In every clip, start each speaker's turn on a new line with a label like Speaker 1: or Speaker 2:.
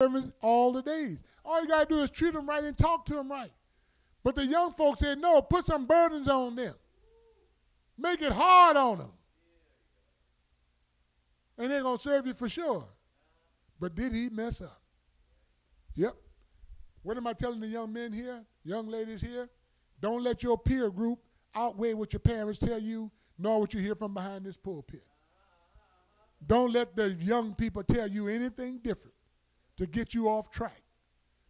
Speaker 1: servants all the days. All you got to do is treat them right and talk to them right. But the young folks said, no, put some burdens on them. Make it hard on them. And they're going to serve you for sure. But did he mess up? Yep. What am I telling the young men here, young ladies here? Don't let your peer group outweigh what your parents tell you, nor what you hear from behind this pulpit. Don't let the young people tell you anything different to get you off track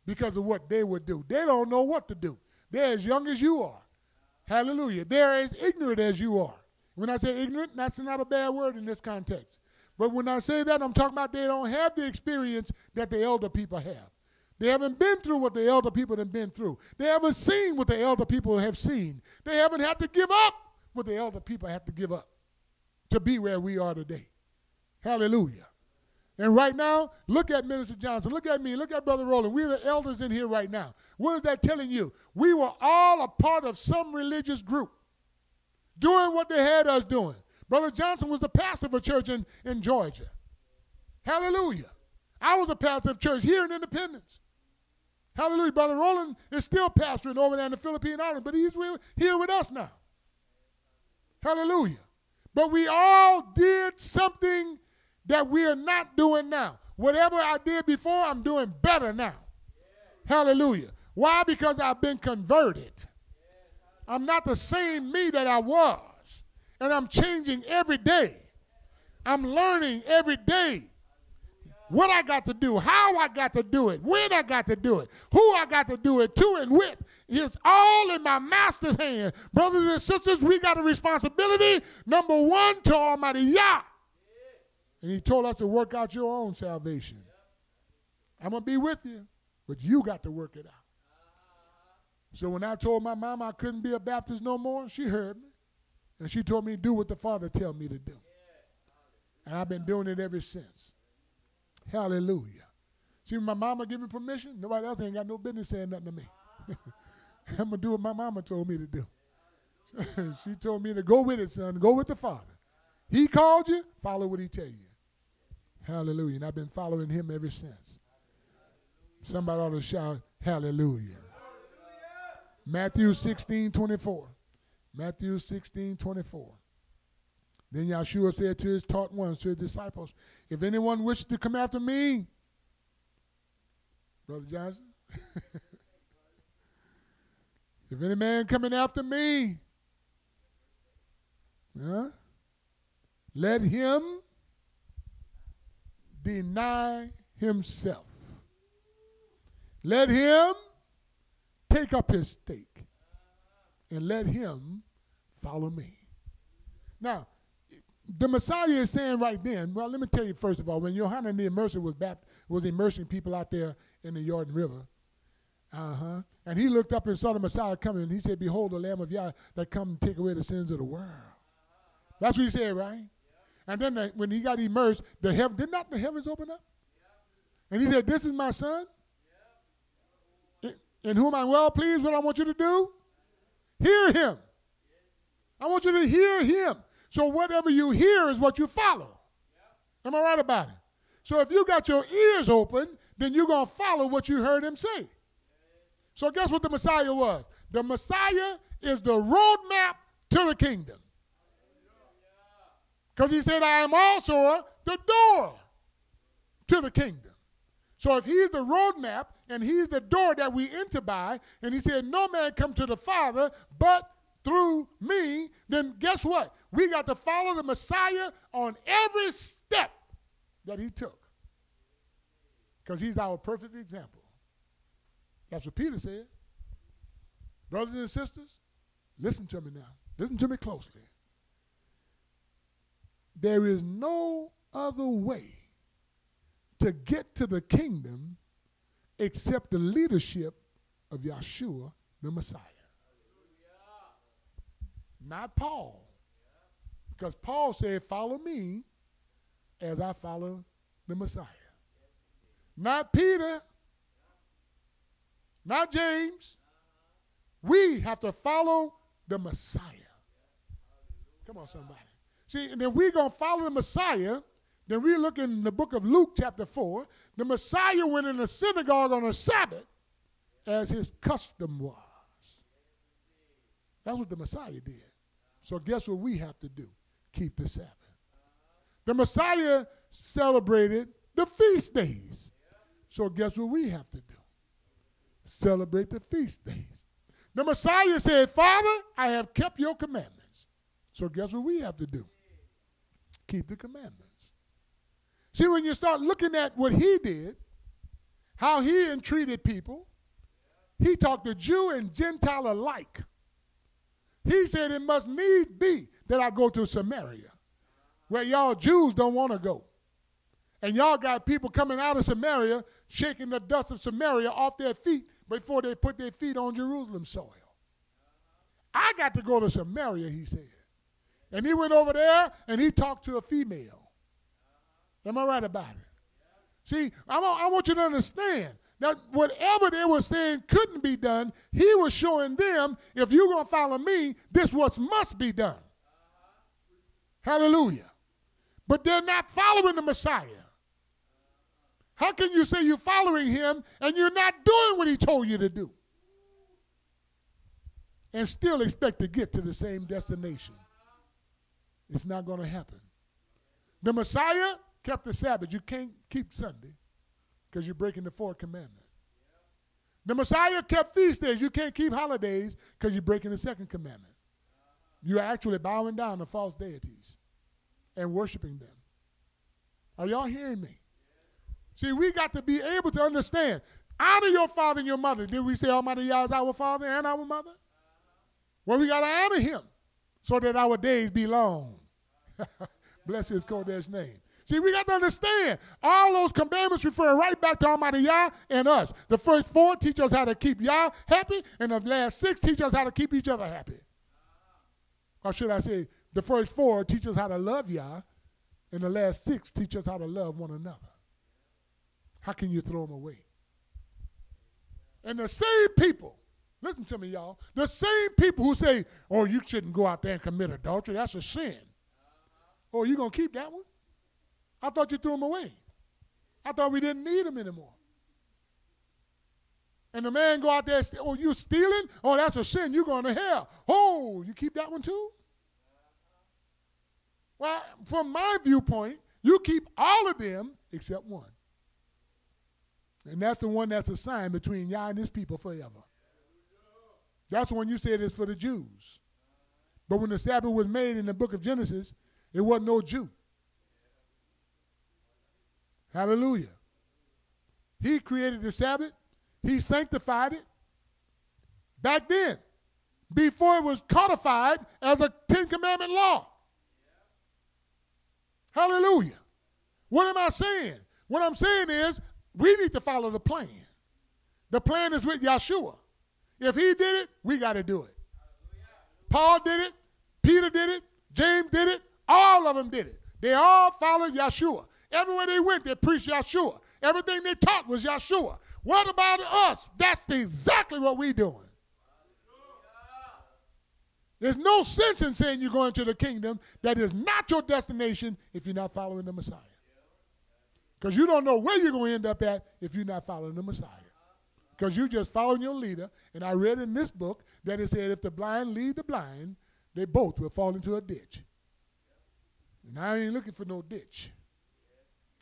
Speaker 1: because of what they would do. They don't know what to do. They're as young as you are. Hallelujah. They're as ignorant as you are. When I say ignorant, that's not a bad word in this context. But when I say that, I'm talking about they don't have the experience that the elder people have. They haven't been through what the elder people have been through. They haven't seen what the elder people have seen. They haven't had to give up what the elder people have to give up to be where we are today. Hallelujah. And right now, look at Minister Johnson. Look at me. Look at Brother Roland. We're the elders in here right now. What is that telling you? We were all a part of some religious group doing what they had us doing. Brother Johnson was the pastor of a church in, in Georgia. Hallelujah. I was a pastor of church here in Independence. Hallelujah. Brother Roland is still pastoring over there in the Philippine Islands, but he's here with us now. Hallelujah. But we all did something that we are not doing now. Whatever I did before, I'm doing better now. Hallelujah. Why? Because I've been converted. I'm not the same me that I was. And I'm changing every day. I'm learning every day what I got to do, how I got to do it, when I got to do it, who I got to do it to and with. It's all in my master's hand. Brothers and sisters, we got a responsibility, number one, to Almighty Yah. And he told us to work out your own salvation. I'm going to be with you, but you got to work it out. So when I told my mom I couldn't be a Baptist no more, she heard me. And she told me to do what the Father tell me to do. And I've been doing it ever since. Hallelujah. See, my mama give me permission, nobody else ain't got no business saying nothing to me. I'm going to do what my mama told me to do. she told me to go with it, son. Go with the Father. He called you, follow what he tell you. Hallelujah. And I've been following him ever since. Somebody ought to shout, hallelujah. Matthew 16, 24. Matthew 16, 24. Then Yeshua said to his taught ones, to his disciples, If anyone wishes to come after me, Brother Johnson, if any man coming after me, huh, let him deny himself. Let him take up his stake and let him follow me. Now, the Messiah is saying right then, well, let me tell you first of all, when Yohanan the Immerser was, bapt- was immersing people out there in the Jordan River, uh-huh, and he looked up and saw the Messiah coming, and he said, Behold, the Lamb of Yah that come and take away the sins of the world. That's what he said, right? And then the, when he got immersed, the heaven did not the heavens open up? And he said, This is my son, in, in whom I'm well pleased. What I want you to do? Hear him. I want you to hear him. So whatever you hear is what you follow. Am I right about it? So if you got your ears open, then you're going to follow what you heard him say. So guess what the Messiah was? The Messiah is the roadmap to the kingdom. Because he said, I am also the door to the kingdom. So if he's the roadmap and he's the door that we enter by, and he said, No man come to the Father but through me, then guess what? We got to follow the Messiah on every step that he took. Because he's our perfect example. That's what Peter said. Brothers and sisters, listen to me now. Listen to me closely. There is no other way to get to the kingdom except the leadership of Yeshua, the Messiah. Not Paul. Because Paul said, Follow me as I follow the Messiah. Not Peter. Not James. We have to follow the Messiah. Come on, somebody. See, and if we're going to follow the Messiah, Then we look in the book of Luke, chapter 4. The Messiah went in the synagogue on a Sabbath as his custom was. That's what the Messiah did. So, guess what we have to do? Keep the Sabbath. The Messiah celebrated the feast days. So, guess what we have to do? Celebrate the feast days. The Messiah said, Father, I have kept your commandments. So, guess what we have to do? Keep the commandments. See, when you start looking at what he did, how he entreated people, he talked to Jew and Gentile alike. He said it must needs be that I go to Samaria, where y'all Jews don't want to go. And y'all got people coming out of Samaria, shaking the dust of Samaria off their feet before they put their feet on Jerusalem soil. I got to go to Samaria, he said. And he went over there and he talked to a female. Am I right about it? See, I want, I want you to understand that whatever they were saying couldn't be done, he was showing them, if you're going to follow me, this what must be done. Hallelujah. But they're not following the Messiah. How can you say you're following him and you're not doing what he told you to do? And still expect to get to the same destination. It's not going to happen. The Messiah kept the Sabbath. You can't keep Sunday because you're breaking the fourth commandment. The Messiah kept feast days. You can't keep holidays because you're breaking the second commandment. You're actually bowing down to false deities and worshiping them. Are y'all hearing me? See, we got to be able to understand. Honor your father and your mother. Did we say Almighty Yah is our father and our mother? Well, we got to honor him so that our days be long. Bless his Kodesh name. See, we got to understand all those commandments refer right back to Almighty Yah and us. The first four teach us how to keep Yah happy, and the last six teach us how to keep each other happy. Or should I say, the first four teach us how to love Yah, and the last six teach us how to love one another. How can you throw them away? And the same people, listen to me, y'all, the same people who say, oh, you shouldn't go out there and commit adultery, that's a sin. Oh, you going to keep that one? I thought you threw them away. I thought we didn't need them anymore. And the man go out there, oh, you stealing? Oh, that's a sin. You're going to hell. Oh, you keep that one too? Well, from my viewpoint, you keep all of them except one. And that's the one that's a sign between Yah and his people forever. That's the one you said is for the Jews. But when the Sabbath was made in the book of Genesis, it wasn't no Jew. Hallelujah. He created the Sabbath, He sanctified it back then, before it was codified as a Ten Commandment law. Hallelujah. What am I saying? What I'm saying is we need to follow the plan. The plan is with Yeshua. If he did it, we got to do it. Paul did it, Peter did it, James did it, all of them did it. They all followed Yeshua. Everywhere they went, they preached Yeshua. Everything they taught was Yeshua. What about us? That's exactly what we're doing. There's no sense in saying you're going to the kingdom that is not your destination if you're not following the Messiah. Because you don't know where you're going to end up at if you're not following the Messiah. Because you're just following your leader. And I read in this book that it said if the blind lead the blind, they both will fall into a ditch. And I ain't looking for no ditch.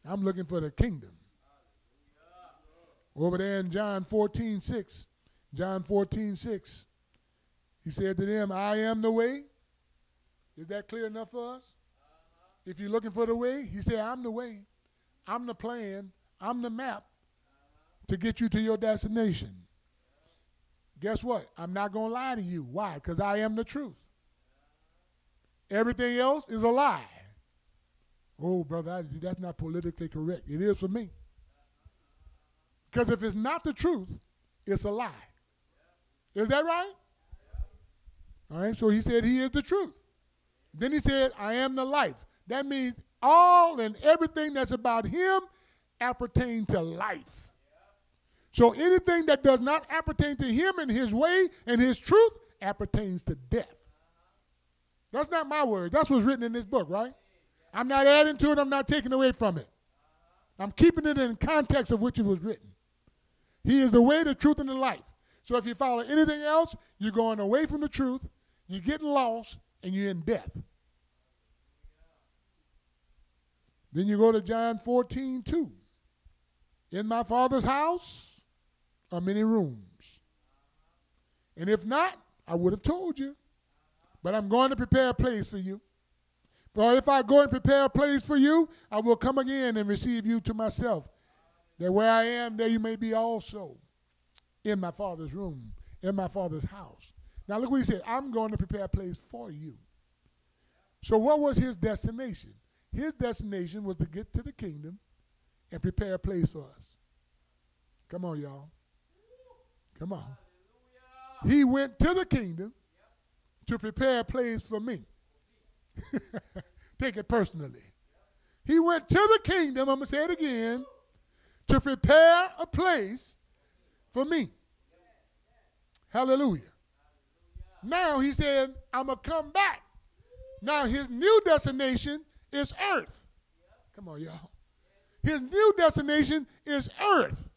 Speaker 1: I'm looking for the kingdom. Over there in John 14, 6, John 14, 6, he said to them, I am the way. Is that clear enough for us? Uh-huh. If you're looking for the way, he said, I'm the way. I'm the plan. I'm the map uh-huh. to get you to your destination. Guess what? I'm not going to lie to you. Why? Because I am the truth. Uh-huh. Everything else is a lie. Oh, brother, that's not politically correct. It is for me. Because if it's not the truth, it's a lie. Is that right? All right, so he said he is the truth. Then he said, I am the life. That means all and everything that's about him appertain to life. So anything that does not appertain to him and his way and his truth appertains to death. That's not my word. That's what's written in this book, right? I'm not adding to it, I'm not taking away from it. I'm keeping it in context of which it was written. He is the way, the truth, and the life. So if you follow anything else, you're going away from the truth, you're getting lost, and you're in death. Then you go to John 14, 2. In my Father's house are many rooms. And if not, I would have told you. But I'm going to prepare a place for you. For if I go and prepare a place for you, I will come again and receive you to myself, that where I am, there you may be also in my Father's room, in my Father's house. Now look what he said I'm going to prepare a place for you. So, what was his destination? His destination was to get to the kingdom and prepare a place for us. Come on, y'all. Come on. He went to the kingdom to prepare a place for me. Take it personally. He went to the kingdom, I'm going to say it again, to prepare a place for me. Hallelujah. Now he said, I'm going to come back. Now his new destination is earth. Come on, y'all. His new destination is earth.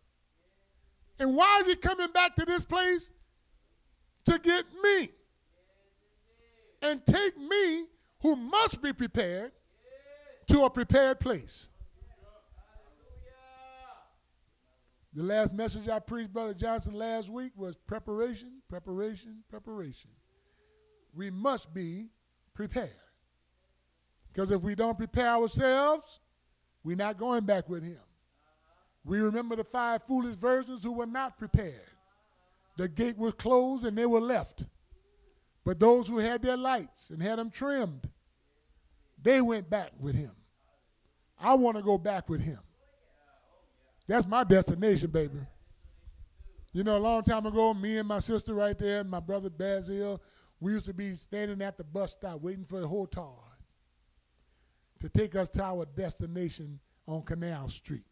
Speaker 1: And why is he coming back to this place? To get me. And take me, who must be prepared, to a prepared place. The last message I preached, Brother Johnson, last week was preparation, preparation, preparation. We must be prepared. Because if we don't prepare ourselves, we're not going back with him. We remember the five foolish virgins who were not prepared. The gate was closed and they were left. But those who had their lights and had them trimmed, they went back with him. I want to go back with him. That's my destination, baby. You know, a long time ago, me and my sister right there, my brother Basil, we used to be standing at the bus stop waiting for the Hotard to take us to our destination on Canal Street.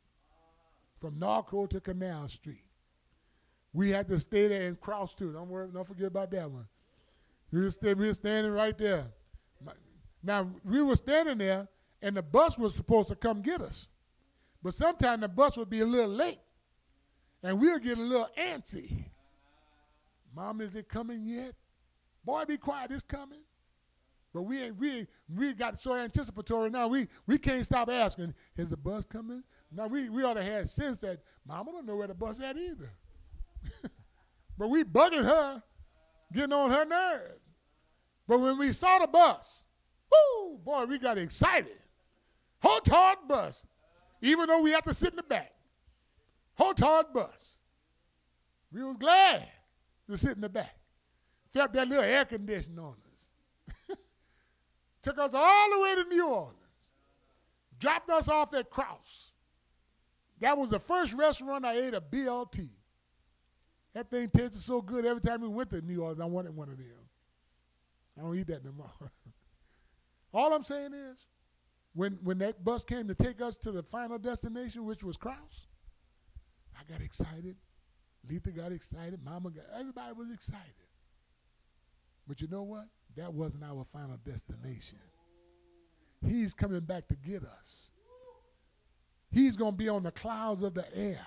Speaker 1: From Norco to Canal Street. We had to stay there and cross too. Don't worry, don't forget about that one. We were, stay, we were standing right there. Now we were standing there, and the bus was supposed to come get us, but sometimes the bus would be a little late, and we'll get a little antsy. Mom, is it coming yet? Boy, be quiet, it's coming. But we ain't we we got so anticipatory now. We we can't stop asking, is the bus coming? Now we we ought to have sense that Mama don't know where the bus at either. but we bugging her, getting on her nerves. But when we saw the bus, whoo, boy, we got excited. Hotard bus, even though we had to sit in the back. Hotard bus. We was glad to sit in the back. Felt that little air conditioning on us. Took us all the way to New Orleans. Dropped us off at Krauss. That was the first restaurant I ate a BLT. That thing tasted so good every time we went to New Orleans, I wanted one of them. I don't eat that no more. All I'm saying is, when, when that bus came to take us to the final destination, which was Krauss, I got excited. Letha got excited. Mama got, everybody was excited. But you know what? That wasn't our final destination. He's coming back to get us. He's going to be on the clouds of the air,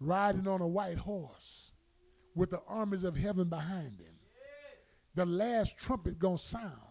Speaker 1: riding on a white horse with the armies of heaven behind him. The last trumpet going to sound.